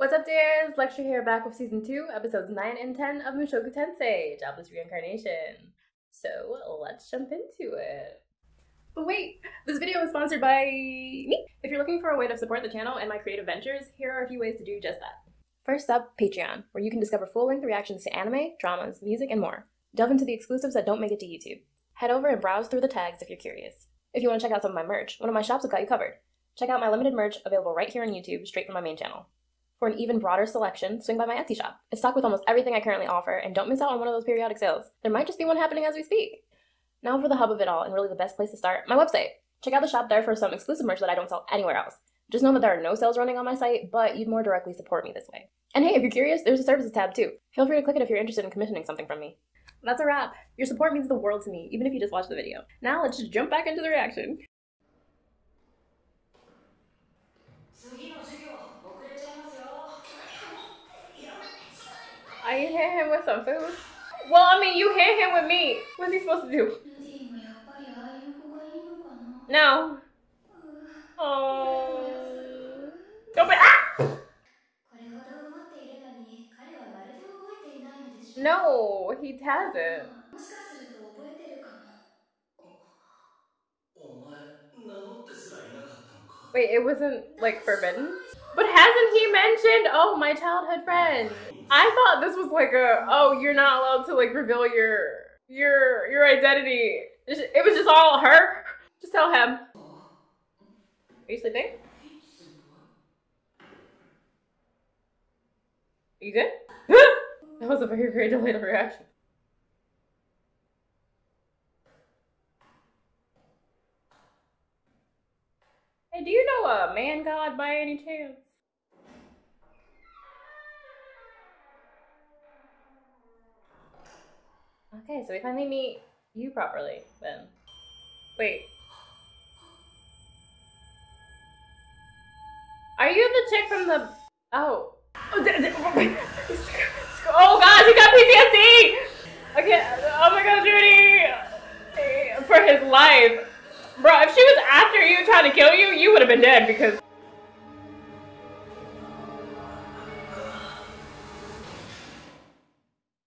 What's up, dares? Lehxra here back with season 2, episodes 9 and 10 of Mushoku Tensei, Jobless Reincarnation. So, let's jump into it. But wait, this video is sponsored by me. If you're looking for a way to support the channel and my creative ventures, here are a few ways to do just that. First up, Patreon, where you can discover full-length reactions to anime, dramas, music, and more. Delve into the exclusives that don't make it to YouTube. Head over and browse through the tags if you're curious. If you want to check out some of my merch, one of my shops have got you covered. Check out my limited merch available right here on YouTube, straight from my main channel. For an even broader selection, swing by my Etsy shop. It's stocked with almost everything I currently offer, and don't miss out on one of those periodic sales. There might just be one happening as we speak. Now for the hub of it all, and really the best place to start, my website. Check out the shop there for some exclusive merch that I don't sell anywhere else. Just know that there are no sales running on my site, but you'd more directly support me this way. And hey, if you're curious, there's a services tab too. Feel free to click it if you're interested in commissioning something from me. That's a wrap. Your support means the world to me, even if you just watch the video. Now let's just jump back into the reaction. I hit him with some food. Well, I mean, you hit him with me. What's he supposed to do? No. Oh. Don't be. Ah! No, he hasn't. Wait, it wasn't like forbidden? But hasn't he mentioned, oh, my childhood friend? I thought this was like a, oh, you're not allowed to like reveal your your your identity. It was just all her. Just tell him. Are you sleeping? Are you good? that was a very, very delayed reaction. Hey, do you know a man god by any chance? Okay, so we finally meet you properly then. Wait. Are you the chick from the. Oh. Oh, oh god, he got PTSD! Okay, oh my god, Judy! For his life. Bro, if she was after you trying to kill you, you would have been dead because.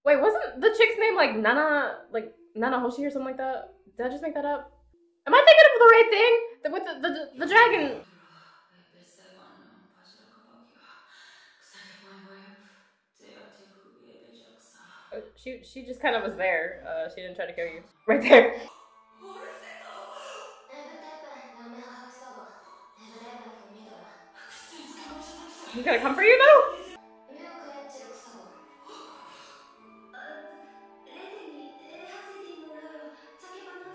Wait, wasn't the chick's name like Nana, like Nanahoshi or something like that? Did I just make that up? Am I thinking of the right thing? The, with the, the, the dragon. Oh, she, she just kind of was there. Uh, she didn't try to kill you. Right there. I'm gonna come for you now?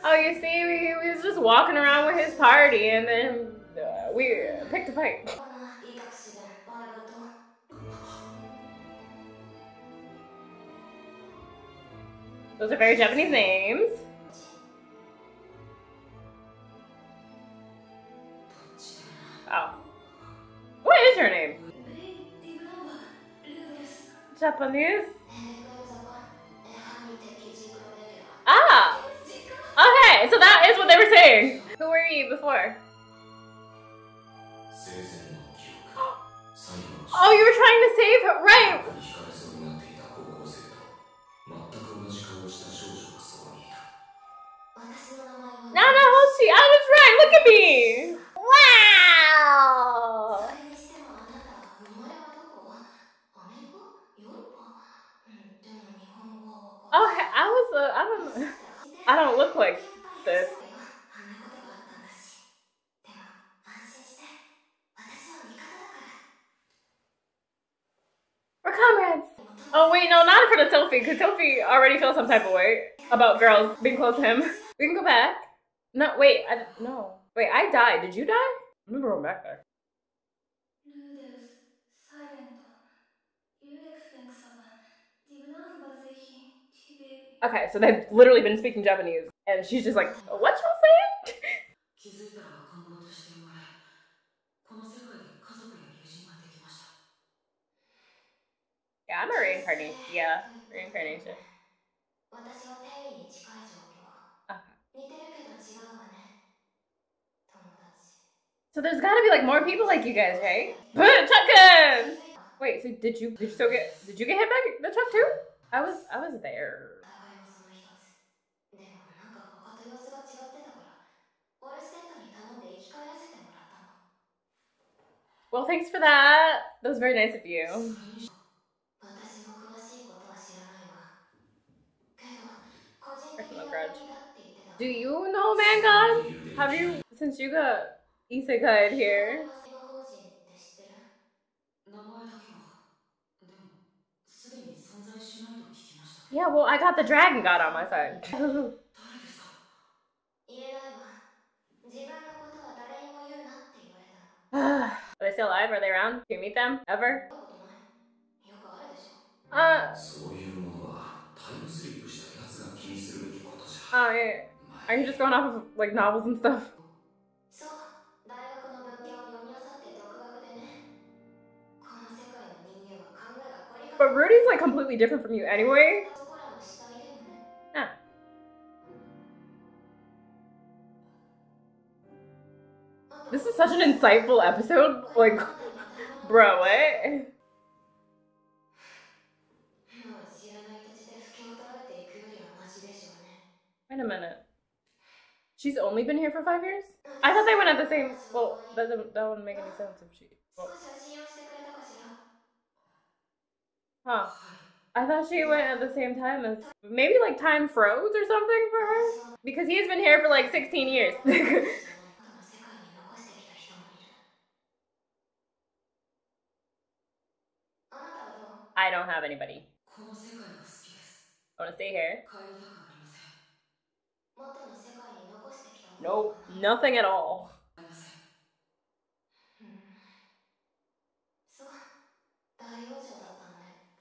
Oh, you see, we, was just walking around with his party and then uh, we uh, picked a fight. Those are very Japanese names. one? Ah! Okay, so that is what they were saying. Who were you before? Oh, you were trying to save her, right? Nana Hoshi, I was right, look at me! Wow! I don't look like this. We're comrades. Oh wait, no, not for the Tophi, because Tophi already feels some type of way about girls being close to him. We can go back. No, wait, I, no. Wait, I died. Did you die? I'm never going back there. Okay, so they've literally been speaking Japanese, and she's just like, "What you saying?" yeah, I'm a reincarnation. Yeah, reincarnation. So there's gotta be like more people like you guys, right? Chuckin! Wait, so did you did you still get did you get hit by the truck too? I was I was there. Well, thanks for that. That was very nice of you. Do you know Man-God? Have you since you got isekai here? Yeah, well, I got the dragon god on my side. Are they still alive? Are they around? Do you meet them ever? Uh. Oh, yeah. I'm just going off of like novels and stuff. But Rudy's like completely different from you anyway, This is such an insightful episode. Like, bro, what? Wait a minute. She's only been here for five years? I thought they went at the same. Well, that, doesn't, that wouldn't make any sense if she. Well. Huh. I thought she went at the same time as. Maybe like time froze or something for her? Because he's been here for like 16 years. anybody. I want to stay here. Nope, nothing at all.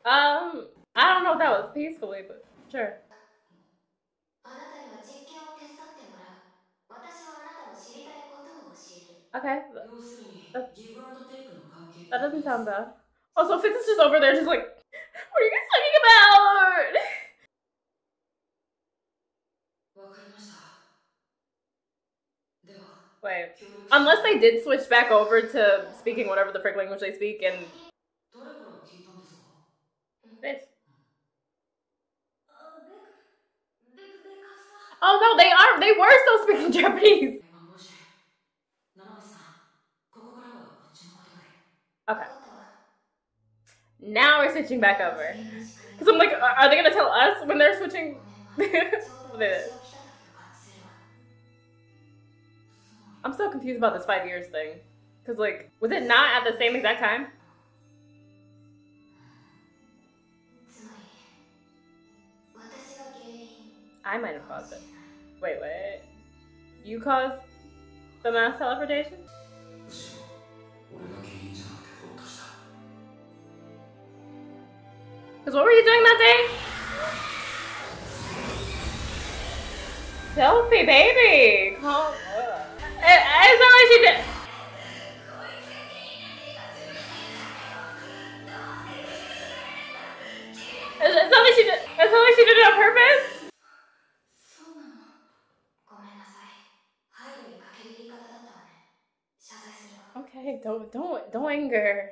Um, I don't know if that was peacefully, but sure. Okay. That, doesn't sound bad. Also, Fitz is just over there, just like Unless they did switch back over to speaking whatever the frick language they speak and. Oh no, they are. They were still speaking Japanese. Okay. Now we're switching back over. Because I'm like, are they going to tell us when they're switching? I'm so confused about this five years thing. Because, like, was it not at the same exact time? I might have caused it. Wait, wait. You caused the mass teleportation? Because what were you doing that day? Selfie baby! Calm. It's not like she did. That's not she did on purpose. Okay, don't don't don't anger.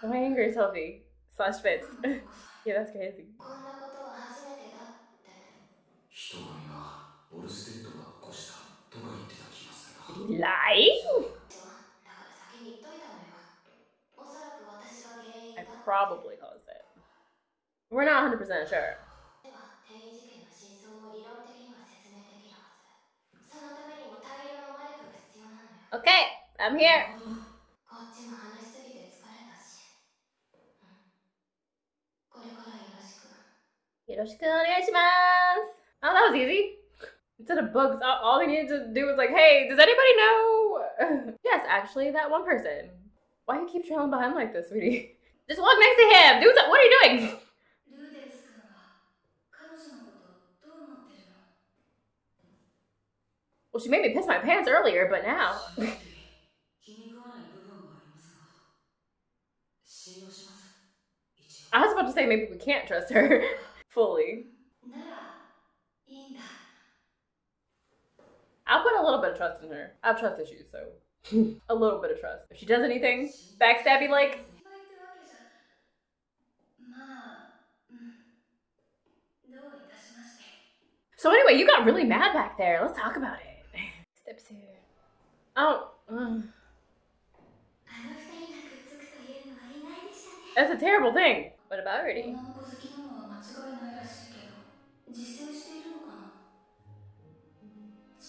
Don't anger Sophie. Slash Fitz. yeah, that's crazy. Lying? I probably caused it. We're not 100% sure. Okay, I'm here. Yoroshiku onegaishimasu. Oh, that was easy. Instead of books. All he needed to do was like, hey, does anybody know? yes, actually, that one person. Why you keep trailing behind like this, sweetie? Just walk next to him. dude. What are you doing? Well, she made me piss my pants earlier, but now. I was about to say maybe we can't trust her fully. I'll put a little bit of trust in her. I have trust issues, so a little bit of trust. If she does anything backstabby like, So anyway, you got really mad back there. Let's talk about it. Oh. That's a terrible thing. What about Rudy?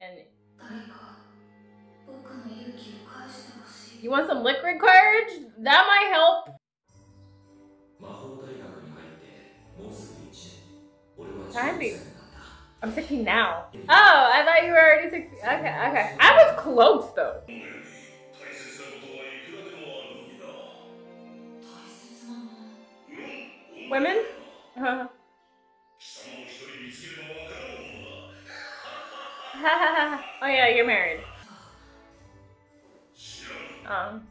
and you want some liquid courage? That might help. Time be. I'm 16 now. Oh, I thought you were already 16. Okay, okay. I was close though. Women? Uh -huh. oh yeah, you're married. Um.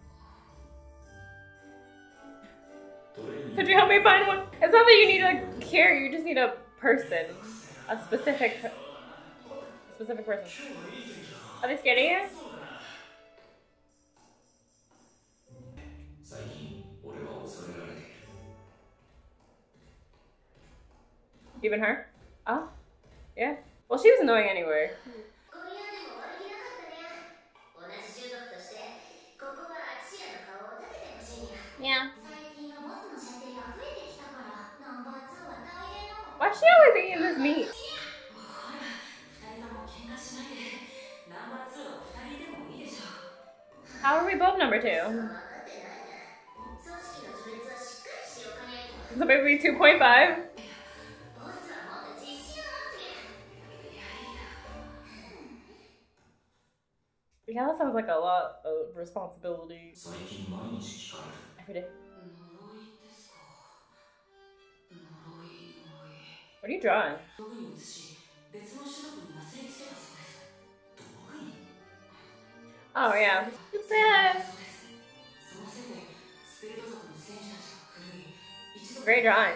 Could you help me find one? It's not that you need a care, you just need a person. A specific a specific person. Are they scared of you? Even her? Oh? Yeah. Well, she was annoying anyway. Yeah. Why she always eating this meat? How are we both number two? So maybe 2.5? Yeah, that sounds like a lot of responsibility. Every day. What are you drawing? Oh yeah. It's best. Great drawing.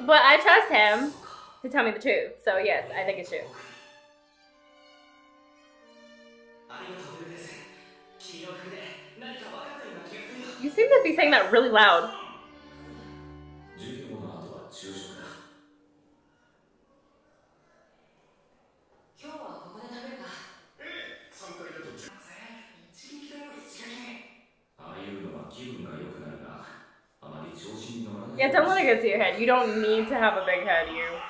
But I trust him to tell me the truth. So yes, I think it's true. You seem to be saying that really loud. Yeah, don't let it get to your head. You don't need to have a big head, you.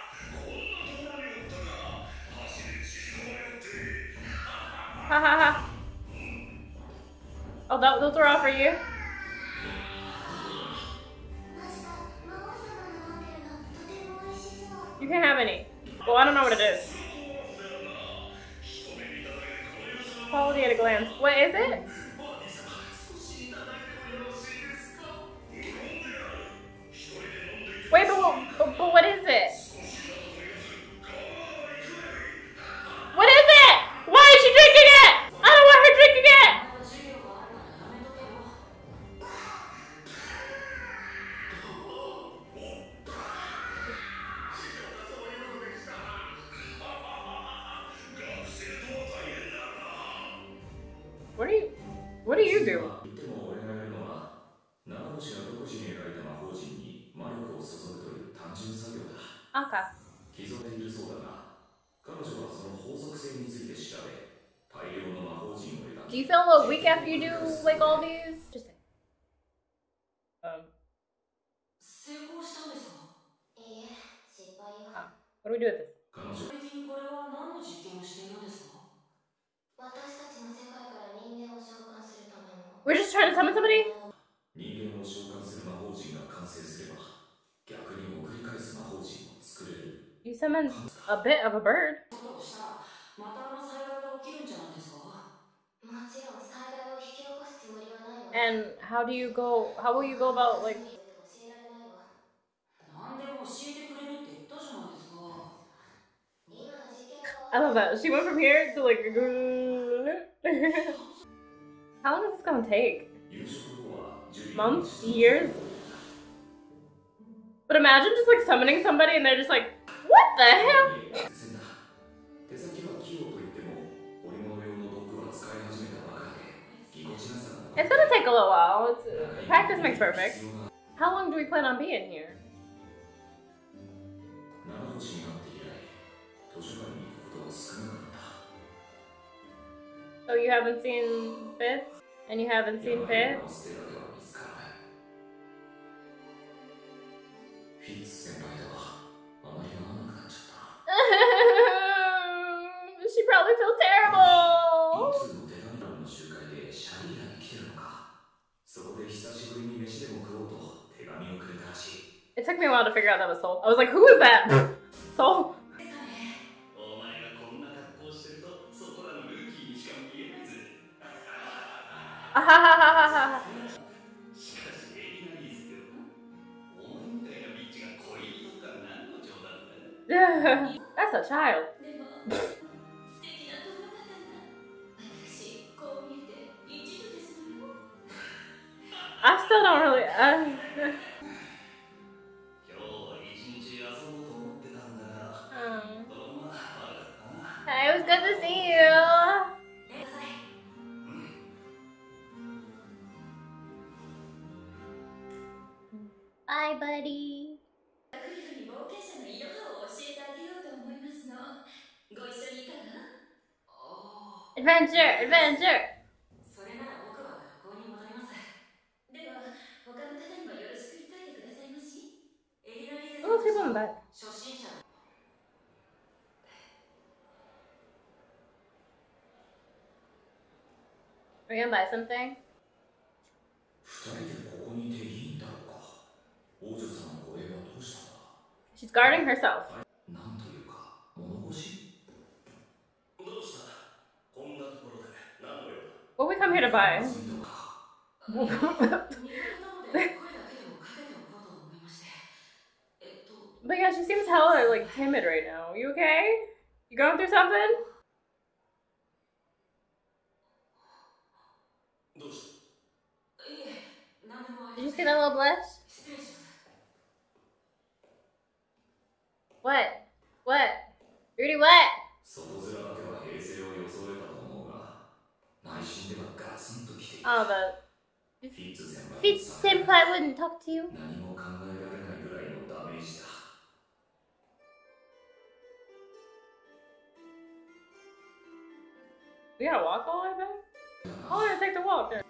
Ha ha ha. Oh, that, those are all for you? You can't have any. Well, I don't know what it is. Quality at a glance. What is it? all these? Just like, um. Ah, what do we do with this? We're just trying to summon somebody? You summoned a bit of a bird. And how do you go, how will you go about like I love that. She went from here to like. How long is this gonna take? Months? Years? But imagine just like summoning somebody and they're just like, what the hell? It's gonna take a little while. It's, uh, practice makes perfect. How long do we plan on being here? Oh, you haven't seen Fitz? And you haven't seen Fitz? she probably feels terrible! It took me a while to figure out that was Soul. I was like, who is that? Soul? That's a child. I still don't really. I... Um, hey, it was good to see you. Bye, buddy. Adventure! Adventure! リゼ Oh, people in the back. 初心者 Are you gonna buy something? 二人でここにいていいんだろうか王女様の護衛はどうしたんだ She's guarding herself. なんというか物腰どうしたこんなところで何の用だ What we come here to buy? But yeah, she seems hella like timid right now. You okay? You going through something? Did you see that little blush? What? What? Rudy, what? Oh, but Fitz Senpai wouldn't talk to you. We gotta walk all the way back? How long did it take to walk there?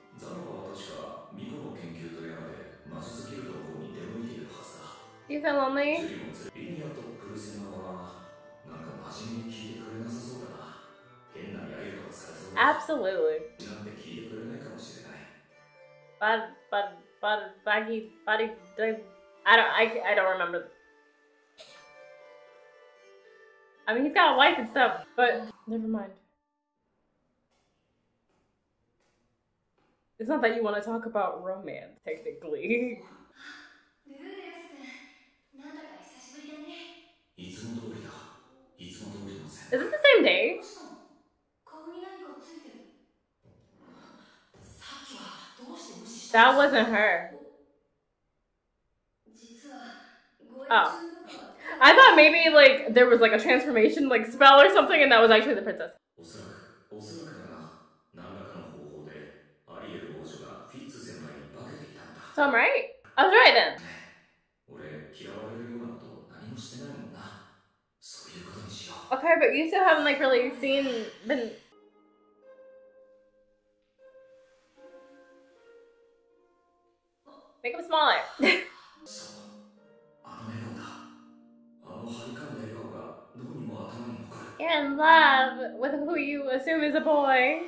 You feel lonely? Absolutely. Baggy, I don't, I, I don't remember. I mean, he's got a wife and stuff, but never mind. It's not that you want to talk about romance, technically. Is this the same day? That wasn't her. Oh. I thought maybe like there was like a transformation like spell or something and that was actually the princess. So I'm right. I was right then. 俺嫌われるようなこと何もしてないもんなそういうことにしよう Okay, but you still haven't like really seen been. Make him smaller. そうあの笑顔だあの張りかんだ笑顔がどうにも頭に残る You're in love with who you assume is a boy.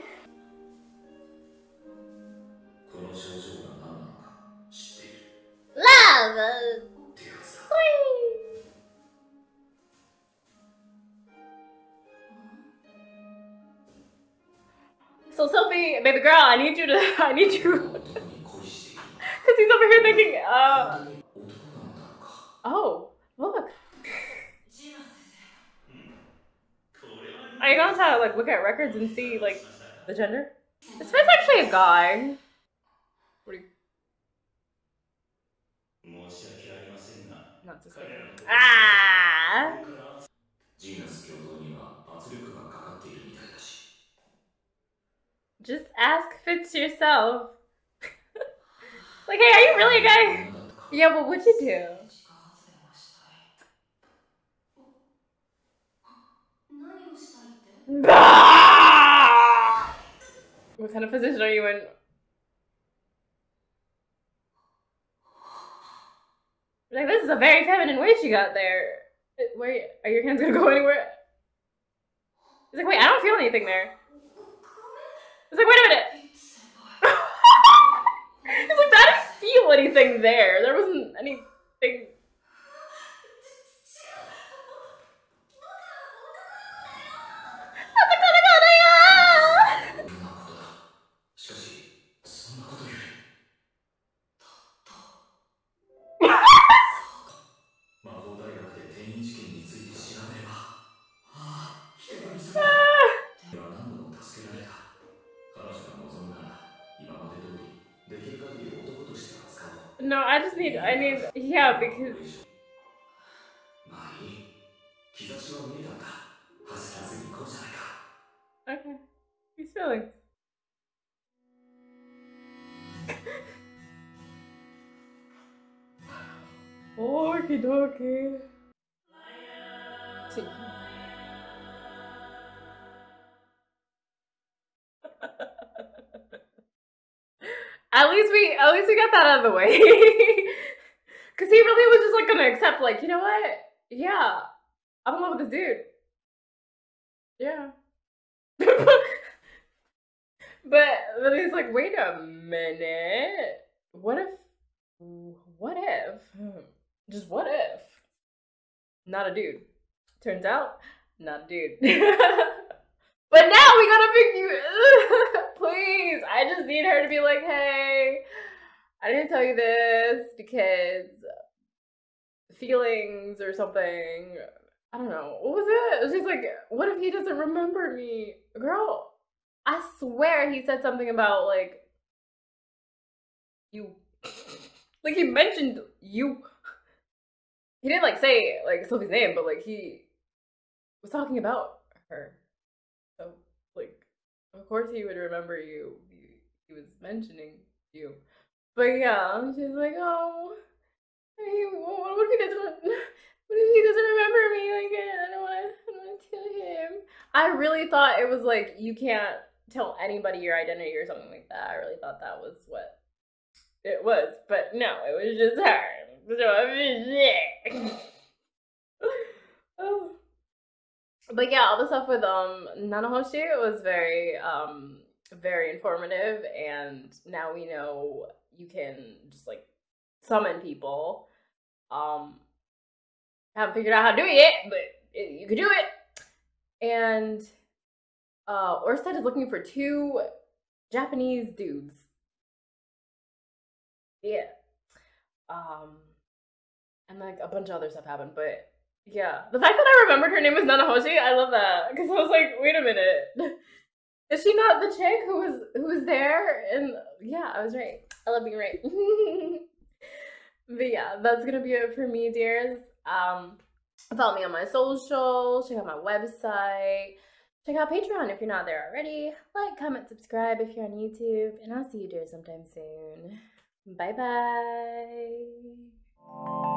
この症状が love. So Sophie, baby girl, I need you to, I need you. Cause he's over here thinking, uh, oh, look. Are you gonna try to like look at records and see like the gender? This man's actually a guy. せんが Not just 彼 like. らのこと Ah. ジーナス共同には圧力がかかっているみたいだし Just ask Fitz yourself. like, hey, are you really a guy? 女だったか Yeah, what would you do? 自家発電はしたい何をしたいって Bah! What kind of position are you in? is a very feminine way she got there. Where are your hands gonna go anywhere? He's like, wait, I don't feel anything there. He's like, wait a minute. He's like, I didn't feel anything there. There wasn't anything. No, I just need. I need. Yeah, because. Okay. He's feeling. Okie dokie. at least we at least we got that out of the way. Dude. Yeah. but then he's like, wait a minute. What if? What if? Hmm. Just what if? Not a dude. Turns out, not a dude. but now we gotta pick you. Please, I just need her to be like, hey, I didn't tell you this because feelings or something. I don't know. What was it? She's like, what if he doesn't remember me? Girl, I swear he said something about like you. like he mentioned you. He didn't like say like Sophie's name, but like he was talking about her. So like, of course he would remember you. He, he was mentioning you. But yeah, she's like, oh, what what if he doesn't? What if he doesn't remember me? Like, I don't want to. I don't want to tell him. I really thought it was like you can't tell anybody your identity or something like that. I really thought that was what it was, but no, it was just her. So I mean, yeah. oh. But yeah, all the stuff with um Nanahoshi was very um very informative, and now we know you can just like summon people. Um, haven't figured out how to do it yet, but it, you could do it. And uh, Orsted is looking for two Japanese dudes. Yeah. Um, and like a bunch of other stuff happened, but yeah, the fact that I remembered her name was Nanahoshi, I love that because I was like, wait a minute, is she not the chick who was who was there? And yeah, I was right. I love being right. but yeah, that's gonna be it for me, dears. Um, follow me on my social. Check out my website. Check out Patreon if you're not there already. Like, comment, subscribe if you're on YouTube, and I'll see you dear sometime soon. Bye bye.